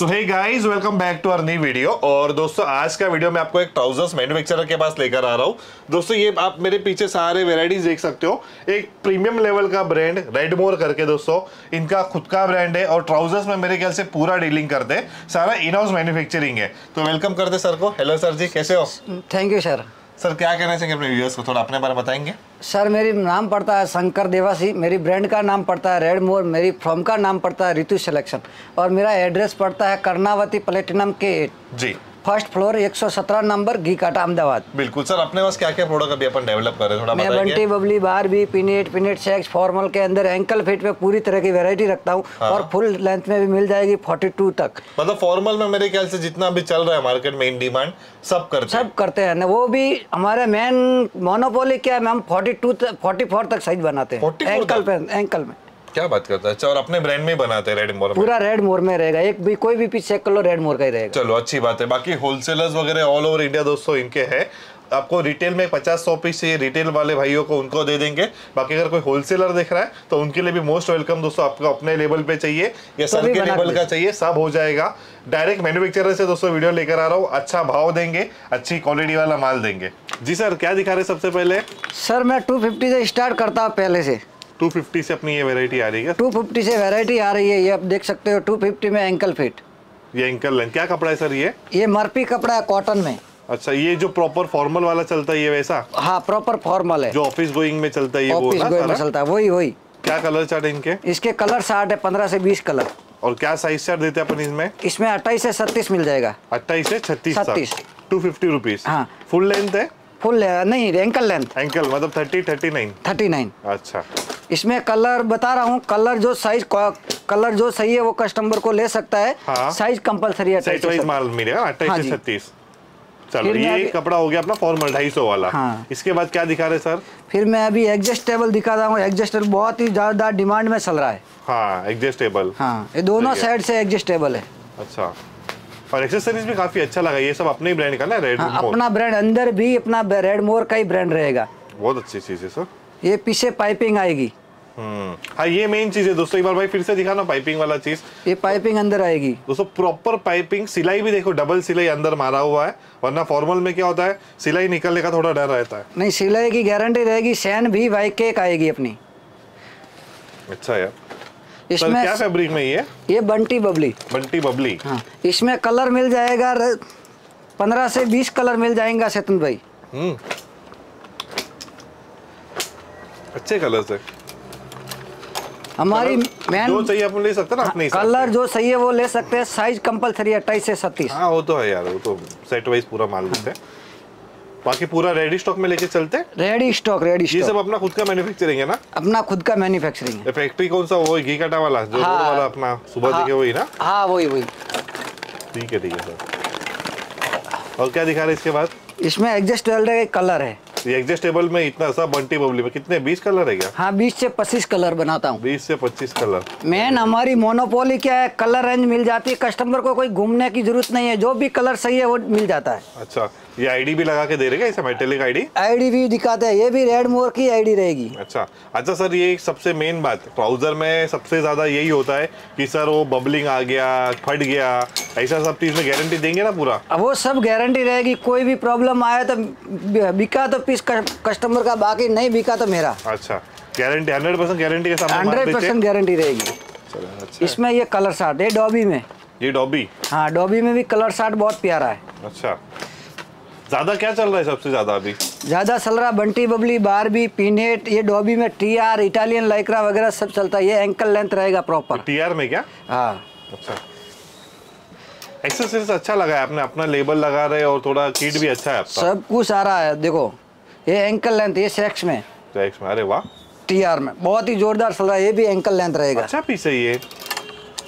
Guys welcome back to our new video और दोस्तों, आज का वीडियो मैं आपको एक ट्राउजर्स मैन्युफैक्चरर के पास लेकर आ रहा हूँ। दोस्तों, ये आप मेरे पीछे सारे वेराइटीज देख सकते हो। एक प्रीमियम लेवल का ब्रांड रेडमोर करके दोस्तों, इनका खुद का ब्रांड है और ट्राउजर्स में मेरे ख्याल से पूरा डीलिंग करते हैं। सारा इन हाउस मैन्युफैक्चरिंग है। तो वेलकम करते सर को। हेलो सर जी, कैसे हो? थैंक यू सर सर क्या कहना चाहेंगे अपने व्यूअर्स को? थोड़ा अपने बारे में बताएँगे। सर मेरी नाम पड़ता है शंकर देवासी मेरी ब्रांड का नाम पड़ता है रेड मोर मेरी फॉर्म का नाम पड़ता है ऋतु सिलेक्शन और मेरा एड्रेस पड़ता है कर्णावती प्लेटिनम के एट जी। First floor 117 number Ghee Kanta Ahmedabad. बिल्कुल सर अपने पास क्या क्या प्रोडक्ट अभी अपन डेवलप कर रहे हैं? थोड़ा मैं बंटी बबली बार भी पिनेट पिनेट सेक्स फॉर्मल के अंदर एंकल फिट में पूरी तरह की वैरायटी रखता हूँ हाँ। और फुल लेंथ में भी मिल जाएगी 42 तक। मतलब फॉर्मल में मेरे ख्याल से जितना भी चल रहा है मार्केट में इन डिमांड सब करते सब करते हैं। ना वो भी हमारे मेन मोनोपोली क्या है हम 42 44 तक साइज़ बनाते हैं। एंकल पे एंकल में। क्या बात करता है? अच्छा और अपने ब्रांड में बनाते हैं रेड मोर पूरा रेड मोर में रहेगा। एक भी कोई भी पीस चेक कर लो रेड मोर का ही रहेगा। चलो अच्छी बात है। बाकी होलसेलर्स वगैरह ऑल ओवर इंडिया दोस्तों इनके हैं। आपको रिटेल में पचास सौ पीस चाहिए। रिटेल वाले भाइयों को उनको दे देंगे। बाकी अगर कोई होलसेलर देख रहा है तो उनके लिए भी मोस्ट वेलकम दोस्तों। आपको अपने लेवल पे चाहिए। या सर के लेवल का चाहिए। सब हो जाएगा। डायरेक्ट मैन्युफैक्चरर से दोस्तों वीडियो लेकर आ रहा हूँ। अच्छा भाव देंगे अच्छी क्वालिटी वाला माल देंगे। जी सर क्या दिखा रहे सबसे पहले? सर मैं 250 से स्टार्ट करता हूँ पहले से। 250 से अपनी ये वेरायटी आ रही है 250 से वैरायटी आ रही है ये आप देख सकते हो 250 में एंकल फिट ये एंकल लेंथ क्या कपड़ा है सर ये? ये मरपी कपड़ा है कॉटन में। अच्छा ये जो प्रॉपर फॉर्मल वाला चलता है ये वैसा? हाँ प्रॉपर फॉर्मल है। जो ऑफ़िस गोइंग में चलता है ये ऑफ़िस गोइंग में चलता है वही वही। क्या कलर चार्ट इनके? इसके कलर साठ है पंद्रह से बीस कलर और क्या साइज़ चार्ट देते हैं अपन इसमें? इसमें अट्ठाईस से छत्तीस मिल जाएगा। अट्ठाईस से छत्तीस 36 टू फिफ्टी रुपीज़ हाँ। फुल लेंथ है? फुल नहीं एंकल लेंथ एंकल मतलब thirty thirty nine thirty nine. अच्छा। इसमें कलर बता रहा हूँ कलर जो साइज़ कलर जो सही है वो कस्टमर को ले सकता है। हाँ। साइज़ कंपलसरी है सेट वाइज माल मिलेगा अट्ठाईस हाँ से छत्तीस। चलो ये कपड़ा हो गया अपना फॉर्मल ढाई सौ वाला। हाँ। इसके बाद क्या दिखा रहे सर? फिर मैं अभी एडजस्टेबल दिखाता हूँ। एडजस्टेबल बहुत ही ज़्यादा डिमांड में चल रहा है। हाँ एडजस्टेबल हाँ ये दोनों साइड से एडजस्टेबल है। अच्छा। और एक्सेसरीज भी काफ़ी अच्छा लगा ये सब अपने ही ब्रांड का ना रेड हाँ, अपना ब्रांड अंदर भी अपना रेड मोर का ही ब्रांड रहेगा। बहुत अच्छी चीज़ है सर ये पीछे पाइपिंग आएगी। हम्म। हाँ ये मेन चीज़ है। दोस्तों एक बार भाई फिर से दिखाना पाइपिंग वाला चीज़। ये पाइपिंग अंदर आएगी। दोस्तों प्रॉपर पाइपिंग सिलाई भी देखो डबल सिलाई अंदर मारा हुआ है वरना फॉर्मल में क्या होता है सिलाई निकलने का थोड़ा डर रहता है। नहीं सिलाई की गारंटी रहेगी सैन भी वाई केक आएगी अपनी। अच्छा यार इसमें क्या फैब्रिक में ये? ये बंटी बबली। बंटी बबली। हाँ इसमें कलर मिल जाएगा पंद्रह से बीस कलर मिल जाएगा सेतन भाई। हम्म। अच्छे कलर से। हमारी मैन जो चाहिए अपन ले सकते ना अपने हिसाब कलर जो सही है वो ले सकते हैं साइज़ कंपलसरी अट्ठाईस से छत्तीस हाँ वो तो है यार वो तो सेट वाइज पूरा माल देते हैं। बाकी पूरा रेडी स्टॉक में लेके चलते हैं? रेडी स्टॉक रेडी ये सब अपना खुद का मैन्युफैक्चरिंग है ना? अपना खुद का मैन्युफैक्चरिंग है। फैक्ट्री कौन सा? वो घी काटा वाला जो हाँ। वाला अपना सुबह हाँ। दिखे वही ना? हाँ वही वही। ठीक है ठीक है सर। और क्या दिखा रहे इसके बाद? इसमें एडजस्ट वेल्डर का कलर है। ये एडजस्टेबल में इतना सा बंटी बबली में कितने बीस कलर है क्या? हाँ बीस से पच्चीस कलर बनाता हूँ। बीस से पच्चीस कलर मेन हमारी मोनोपोली क्या है? कलर रेंज मिल जाती है। कस्टमर को कोई घूमने की ज़रूरत नहीं है। जो भी कलर सही है वो मिल जाता है। अच्छा ये आईडी भी लगा के दे रहे क्या इसे मेटेलिक आईडी आईडी भी दिखाते हैं ये भी रेड मोर की आईडी रहेगी। अच्छा अच्छा सर ये सबसे मेन बात ट्राउज़र में सबसे ज़्यादा यही होता है कि सर वो बबलिंग आ गया फट गया ऐसा सब चीज़ में गारंटी देंगे ना पूरा? वो सब गारंटी रहेगी कोई भी प्रॉब्लम आए तो बिका तो पीस कस्टमर का बाकी नहीं बिका तो मेरा। अच्छा गारंटी हंड्रेड परसेंट गारंटी के साथ हंड्रेड परसेंट गारंटी रहेगी। अच्छा। इसमें ये कलर शार्ट है डॉबी में। ये डॉबी हाँ डॉबी में भी कलर शार्ट बहुत प्यारा है। अच्छा। ज़्यादा क्या चल रहा है सबसे ज़्यादा अभी? ज़्यादा चल रहा बंटी बबली बारबी पीनेट ये डॉबी में टी आर इटालियन लाइक्रा वगैरह सब चलता है ये एंकल लेंथ रहेगा प्रॉपर टीआर में क्या? हाँ। अच्छा। एक्सेसरीज अच्छा लगा है आपने अपना लेबल लगा रहे और थोड़ा किट भी अच्छा है आपका। सब कुछ आ रहा है देखो ये एंकल लेंथ ये सेक्स में। टैक्स में अरे वाह। टी आर में बहुत ही जोरदार चल रहा है ये भी एंकल लेंथ रहेगा। अच्छा पीस है ये।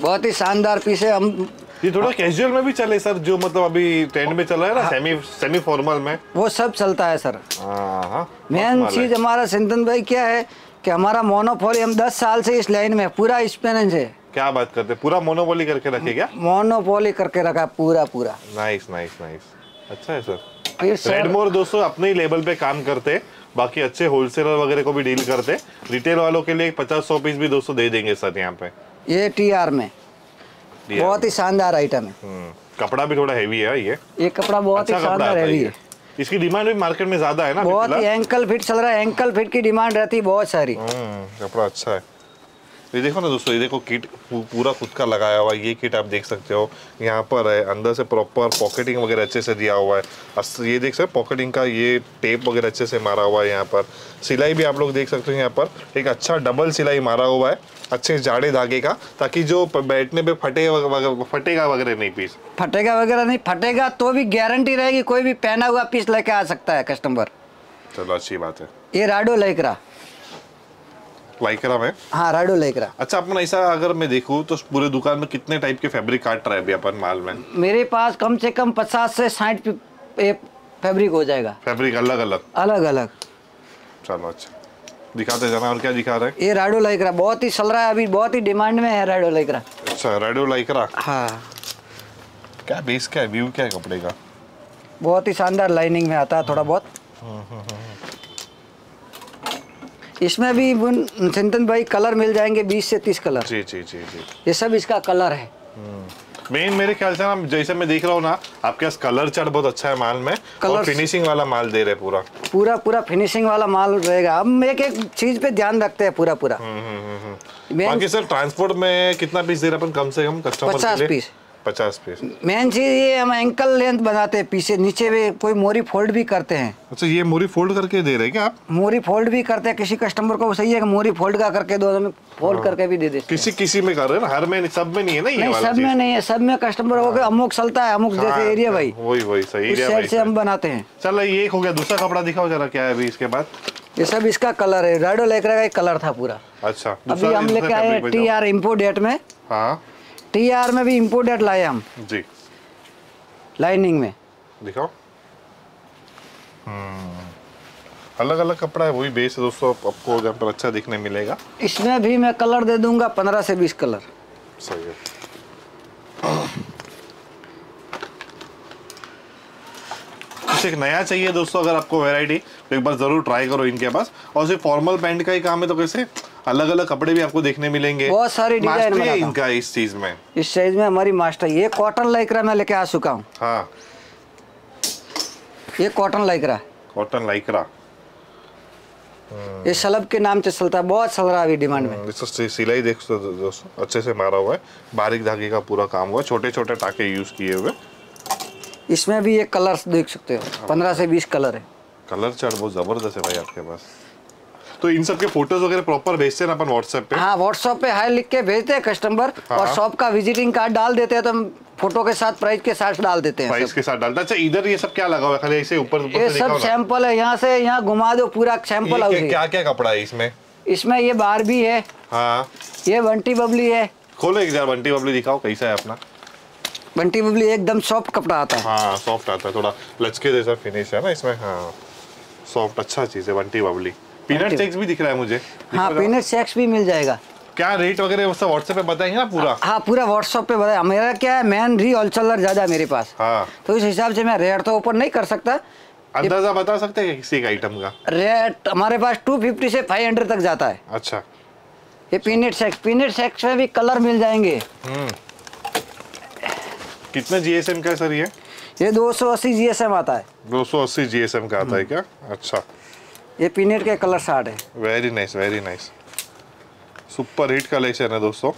बहुत ही शानदार पीस है हम ये थोड़ा कैजुअल में भी चले सर जो मतलब अभी ट्रेंड में चल रहा है ना सेमी सेमी फॉर्मल में। वो सब चलता है सर। हाँ हाँ मेन चीज़ हमारा सिंधन भाई क्या है कि हमारा मोनोपोली हम 10 साल से इस लाइन में पूरा एक्सपीरियंस है। क्या बात करते हैं? पूरा मोनोपोली करके रखे क्या? मोनोपोली करके रखा है पूरा पूरा। नाइस नाइस नाइस अच्छा है सर। रेडमोर दोस्तों अपने ही लेवल पे काम करते हैं बाकी अच्छे होलसेलर वगैरह को भी डील करते हैं। रिटेल वालों के लिए पचास सौ पीस भी दोस्तों दे देंगे सर यहाँ पे। ये टी आर में। बहुत ही शानदार आइटम है। हम्म, कपड़ा भी थोड़ा हैवी है ये। ये कपड़ा बहुत ही अच्छा शानदार है हैवी है। इसकी डिमांड भी मार्केट में ज़्यादा है ना बहुत ही एंकल फिट चल रहा है एंकल फिट की डिमांड रहती है बहुत सारी। हम्म, कपड़ा अच्छा है। ये देखो ना दोस्तों ये देखो किट पूरा खुद का लगाया हुआ है ये किट आप देख सकते हो। यहाँ पर है अंदर से प्रॉपर पॉकेटिंग वगैरह अच्छे से दिया हुआ है। ये देख सकते हो पॉकेटिंग का ये टेप वगैरह अच्छे से मारा हुआ है यहाँ पर। सिलाई भी आप लोग देख सकते हो यहाँ पर। एक अच्छा डबल सिलाई मारा हुआ है अच्छे जाड़े धागे का ताकि जो बैठने पे फटे वग- फटेगा वगैरह नहीं पीस फटेगा वगैरह नहीं फटेगा तो भी गारंटी रहेगी कोई भी पहना हुआ पीस लेके आ सकता है कस्टमर चलो अच्छी बात है। ये राडो लेकरा। लाइकरा में? हाँ राडो लेकरा अच्छा अपन ऐसा अगर मैं देखूँ तो पूरे दुकान में कितने टाइप के फैब्रिक काट रहे हैं अभी अपन माल में? मेरे पास कम से कम पचास से साठ फैब्रिक हो जाएगा। फैब्रिक अलग अलग अलग अलग चलो अच्छा। दिखाते जाना और क्या दिखा रहे हैं? ये राडो लेकरा बहुत ही चल रहा है अभी बहुत ही डिमांड में है राडो लेकरा अच्छा रेडियो लाइकरा? हाँ। क्या बेस क्या है? व्यू क्या है कपड़े का? बहुत ही शानदार लाइनिंग में आता है थोड़ा बहुत। इसमें भी चिंतन भाई कलर मिल जाएँगे 20 से 30 कलर। जी जी जी जी। ये सब इसका कलर है। मेन मेरे ख्याल से ना जैसे मैं देख रहा हूँ ना आपके पास कलर चार्ट बहुत अच्छा है माल में और फिनिशिंग वाला माल दे रहे पूरा। पूरा पूरा फिनिशिंग वाला माल रहेगा। हम एक एक चीज़ पे ध्यान रखते हैं पूरा पूरा। मेन बाकी सर ट्रांसपोर्ट में कितना पीस दे रहे अपन? कम से कम कस्टमर 50 पीस। पचास पीस मेन चीज़ ये हम एंकल लेंथ बनाते हैं पीछे नीचे भी कोई मोरी फोल्ड भी करते हैं। अच्छा ये मोरी फोल्ड करके दे रहे हैं क्या आप? मोरी फोल्ड भी करते हैं किसी कस्टमर को सही है कि मोरी फोल्ड का करके दो हमें फोल्ड करके भी दे देते हैं। किसी किसी में कर रहे हैं हर में सब में नहीं है ना ये नहीं वाला सब में नहीं है सब में कस्टमर हो। गए अमुक चलता है अमुक हाँ, जैसे एरिया भाई। वही वही सही एरिया से हम बनाते हैं। चलो ये हो गया दूसरा कपड़ा दिखाओ जरा क्या है अभी इसके बाद? ये सब इसका कलर है रेडो लेकर का एक कलर था पूरा। अच्छा अभी हम लेके आए टी। आर इम्पोर्ट डेट में। हाँ। टी आर में भी इम्पोर्टेड लाए हम। जी। लाइनिंग में। दिखाओ। अलग अलग कपड़ा है वही बेस है दोस्तों आपको पर अच्छा दिखने मिलेगा। इसमें भी मैं कलर दे दूँगा पंद्रह से बीस कलर सही है। कुछ एक नया चाहिए दोस्तों अगर आपको वैरायटी तो एक बार ज़रूर ट्राई करो इनके पास। और सिर्फ़ फॉर्मल पैंट का ही काम है तो कैसे? अलग अलग कपड़े भी आपको देखने मिलेंगे। बहुत सारी डिज़ाइन है। इनका इस चीज़ में। इस साइज़ में हमारी मास्टर ये कॉटन लाइकरा मैं लेके आ चुका हूँ। हाँ। ये कॉटन लाइकरा कॉटन लाइकरा ये सलब के नाम से चलता है बहुत चल रहा है अभी डिमांड में। इसको सिलाई देख दोस्तों अच्छे से मारा हुआ है। बारीक धागे का पूरा काम हुआ छोटे छोटे टाके यूज़ किए हुए। इसमें भी ये कलर देख सकते हो। पंद्रह से बीस कलर है। कलर चार्ट बहुत ज़बरदस्त है भाई आपके पास। तो इन सब के फ़ोटोज़ वगैरह प्रॉपर भेजते हैं अपन व्हाट्सएप पे? हाँ व्हाट्सएप पे हाई लिख के भेजते हैं कस्टमर हाँ। और हाँ। शॉप का विजिटिंग कार्ड डाल देते हैं तो हम फ़ोटो के साथ प्राइस के साथ डाल देते हैं प्राइस के साथ डालता है। अच्छा इधर ये सब क्या लगा हुआ है? खाली ऐसे ऊपर ये सब सैंपल है। यहाँ से यहाँ घुमा दो पूरा सैंपल है क्या क्या कपड़ा है इसमें? इसमें ये बार भी है। हाँ। ये बंटी बबली है। खोलो एक बार बंटी बबली दिखाओ कैसा है अपना? बंटी बबली एकदम सॉफ्ट कपड़ा आता है। हाँ सॉफ्ट आता है थोड़ा लचके जैसा फिनिश है ना इसमें हाँ। सॉफ्ट अच्छा चीज़ है बंटी बबली। पीनट चेक्स भी दिख रहा है मुझे। हाँ पीनट सेक्स भी मिल जाएगा। क्या रेट वगैरह वो सब व्हाट्सएप पे बताएँगे ना पूरा? हाँ पूरा व्हाट्सएप पे बताया मेरा क्या है मैन री होलसेलर ज़्यादा मेरे पास। हाँ। तो इस हिसाब से मैं रेट तो ऊपर नहीं कर सकता। अंदाज़ा बता सकते हैं किसी एक आइटम का? रेट हमारे पास 250 से 500 तक जाता है। अच्छा। ये पीनट सेक्स पीनट सेक्स में भी कलर मिल जाएँगे। कितने जीएसएम का है सर ये? ये 280 जीएसएम आता है। 280 जीएसएम का आता है क्या? अच्छा। ये पीनट के कलर शार्ट है। Very nice very nice super hit collection है दोस्तों।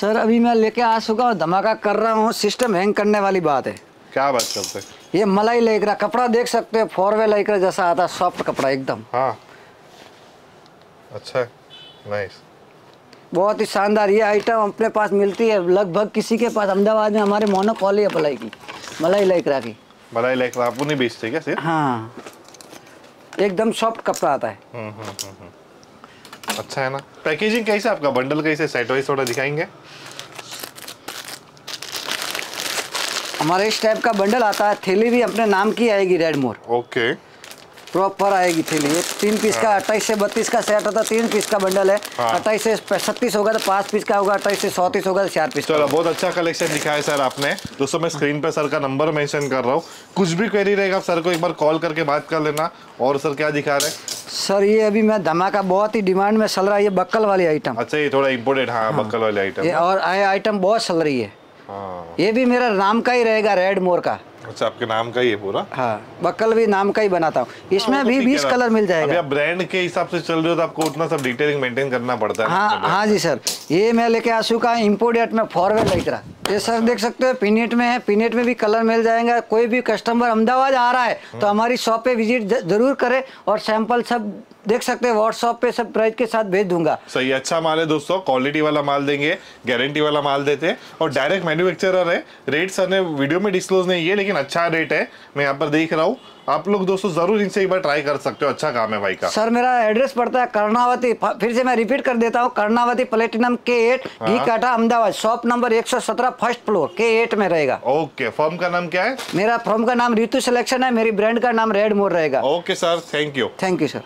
सर अभी मैं लेके आ चुका हूँ धमाका कर रहा हूँ सिस्टम हैंग करने वाली बात है। क्या बात करते हैं? ये मलाई लेकरा कपड़ा देख सकते हो फोर वे लेकरा जैसा आता है सॉफ्ट कपड़ा एकदम। हाँ। अच्छा नाइस बहुत ही शानदार ये आइटम अपने पास मिलती है। लगभग किसी के पास अहमदाबाद में हमारे मोनोपॉली है मलाई की। मलाई लेकरा की। मलाई लाइक आप नहीं बेचते क्या सिर्फ़? हाँ। एकदम सॉफ्ट कपड़ा आता है। अच्छा है ना। पैकेजिंग कैसे आपका? बंडल कैसे? सेट वाइज थोड़ा दिखाएँगे? हमारे इस टाइप का बंडल आता है। थैली भी अपने नाम की आएगी रेड मोर ओके प्रॉपर आएगी थैली। ये तीन पीस का अट्ठाईस से बत्तीस का सेट होता है तीन पीस का बंडल है। हाँ। अट्ठाईस से छत्तीस होगा तो पाँच पीस का होगा अट्ठाईस से चौतीस होगा तो चार पीस चलो बहुत अच्छा कलेक्शन दिखाया सर आपने। दोस्तों मैं स्क्रीन पे सर का नंबर मेंशन कर रहा हूँ। कुछ भी क्वेरी रहेगा सर को एक बार कॉल करके बात कर लेना। और सर क्या दिखा रहे हैं? सर ये अभी मैं धमाका बहुत ही डिमांड में चल रहा है ये बक्कल वाली आइटम अच्छा ये थोड़ा इम्पोर्टेड हाँ बक्कल वाली आइटम और आइटम बहुत चल रही है। हाँ। ये भी मेरा नाम का ही रहेगा रेड मोर का। अच्छा आपके नाम का ही है पूरा? हाँ बक्कल भी नाम का ही बनाता हूँ। इसमें हाँ, तो भी बीस कलर मिल अभी जाएगा आप ब्रांड के हिसाब से चल रहे हो तो आपको उतना सब डिटेलिंग मेंटेन करना पड़ता है। हाँ हाँ जी सर। ये मैं लेके आ चुका हूँ इम्पोर्टेट में फॉरवेल लेकर रहा ये सर देख सकते हो पिनेट में है। पिनेट में भी कलर मिल जाएगा। कोई भी कस्टमर अहमदाबाद आ रहा है तो हमारी शॉप पे विज़िट ज़रूर करे और सैंपल सब देख सकते हैं व्हाट्सअप पे सब प्राइस के साथ भेज दूँगा। सही अच्छा माल है दोस्तों क्वालिटी वाला माल देंगे गारंटी वाला माल देते हैं। और डायरेक्ट मैन्युफैक्चरर है रेट सर ने वीडियो में डिस्क्लोज नहीं है लेकिन अच्छा रेट है मैं यहाँ पर देख रहा हूँ। आप लोग दोस्तों ज़रूर इनसे एक बार ट्राई कर सकते हो अच्छा काम है भाई का। सर मेरा एड्रेस पड़ता है कर्णावती फिर से मैं रिपीट कर देता हूँ कर्णावती प्लेटिनम के eight Ghee Kanta Ahmedabad shop number 117 first floor के एट में रहेगा। ओके फर्म का नाम क्या है? मेरा फर्म का नाम रितु सिलेक्शन है मेरी ब्रांड का नाम रेड मोर रहेगा। Okay sir thank you thank you sir